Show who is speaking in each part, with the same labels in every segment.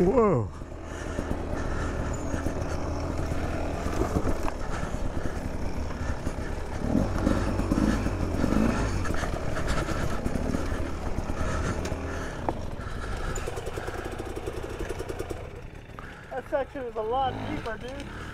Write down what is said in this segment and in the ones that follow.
Speaker 1: Whoa.
Speaker 2: That section is a lot deeper, dude.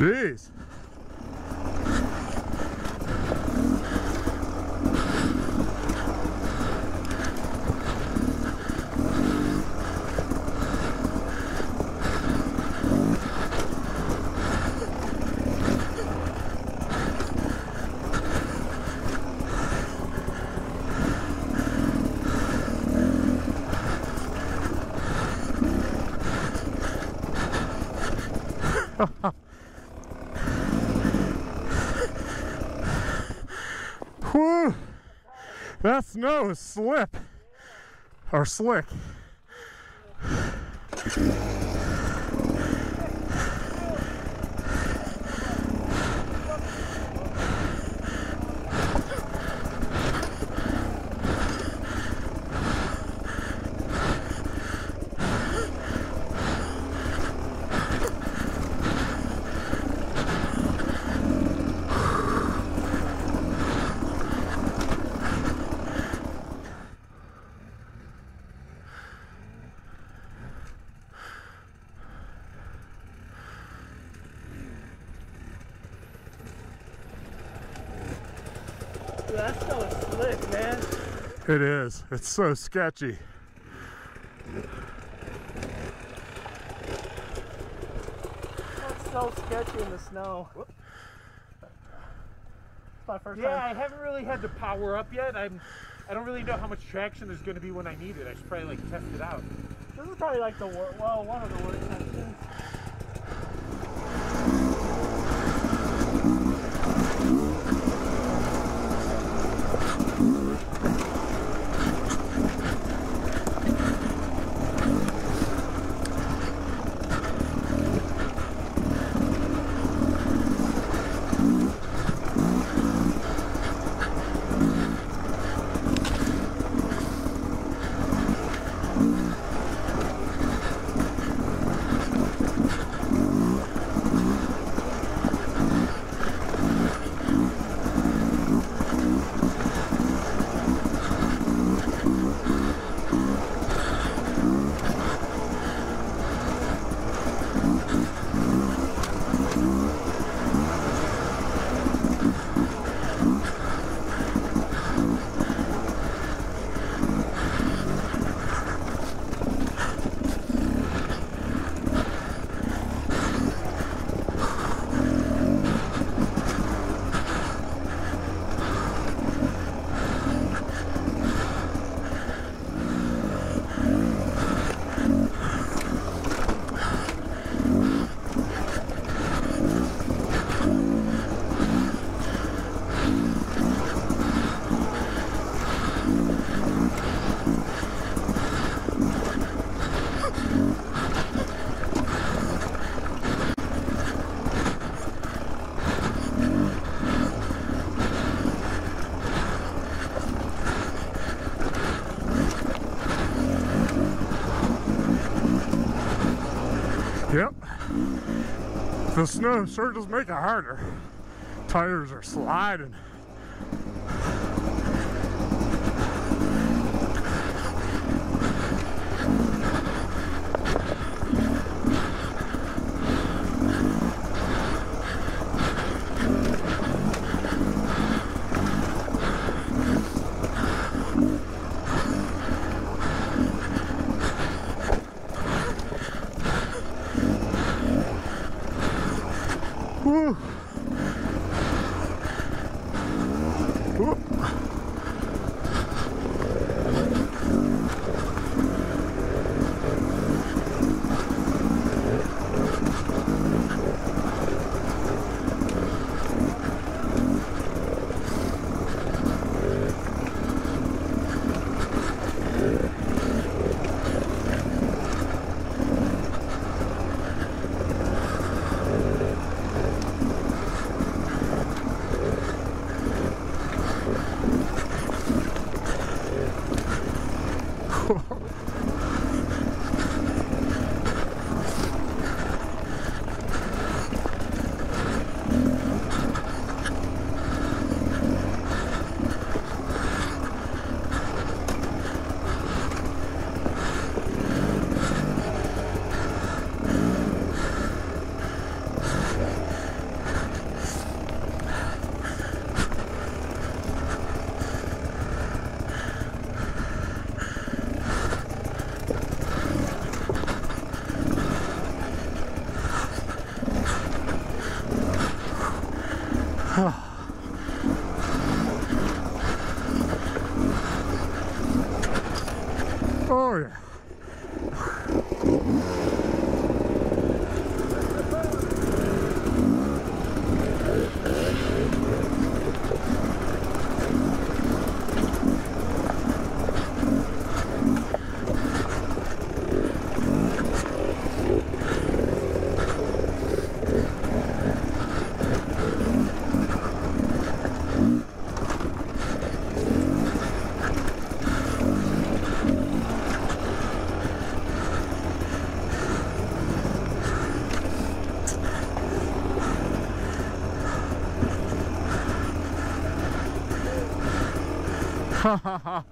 Speaker 1: Jeez. Whew. That snow is slip or slick.
Speaker 2: Dude, that snow is slick, man.
Speaker 1: It is. It's so sketchy.
Speaker 2: It's so sketchy in the snow. It's my first
Speaker 3: Yeah, I haven't really had to power up yet. I'm. I don't really know how much traction there's going to be when I need it. I should probably like test it out.
Speaker 2: This is probably like the worst, well, one of the worst sections.
Speaker 1: Yep. The snow sure does make it harder. Tires are sliding. Woo. huh.
Speaker 3: They're.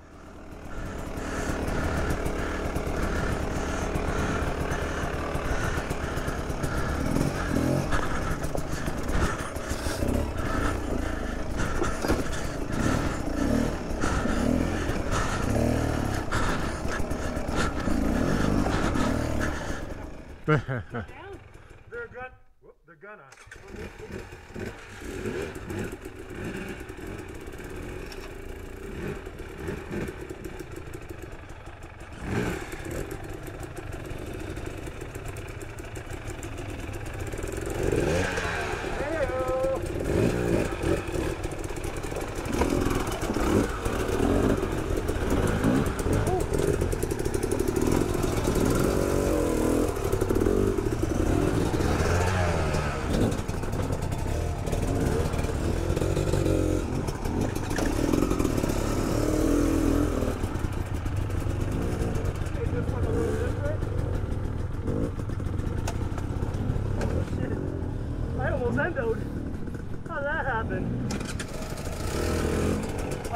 Speaker 3: Whoop, they're gonna.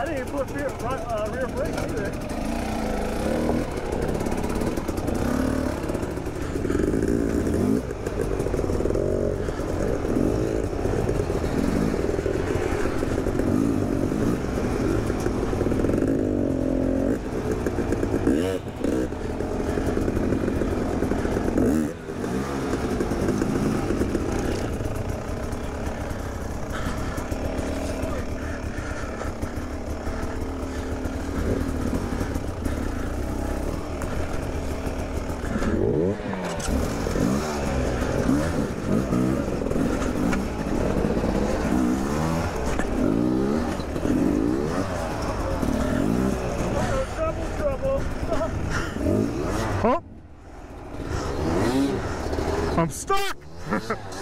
Speaker 2: I didn't even put rear, uh, rear brakes either.
Speaker 1: Oh. I'm stuck.